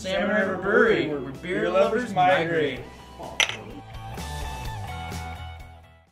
Salmon River Brewery, where beer lovers migrate.